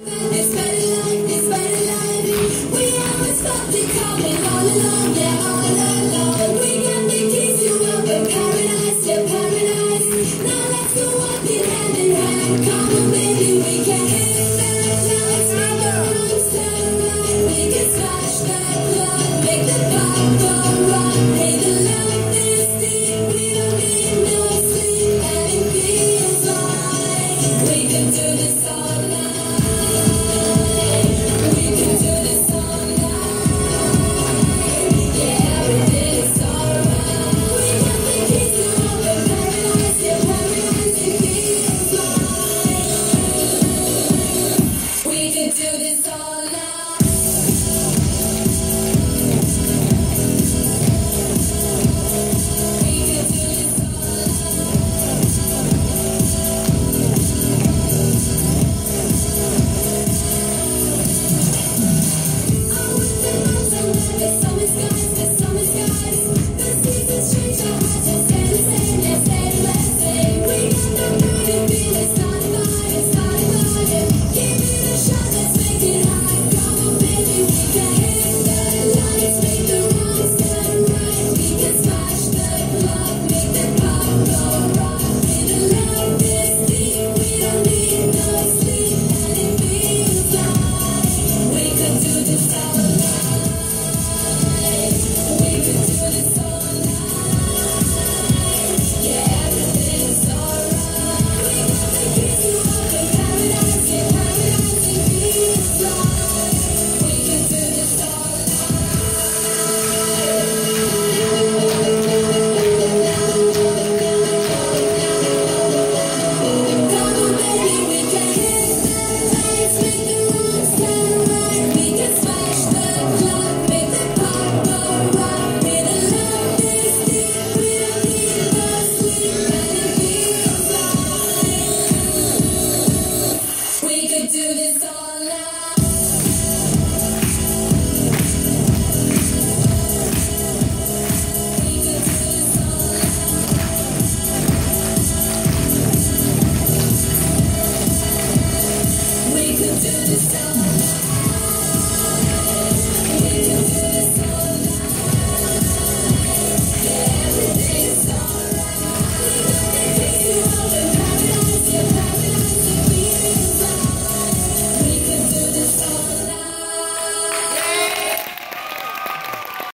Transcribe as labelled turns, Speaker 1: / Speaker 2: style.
Speaker 1: you to the sky.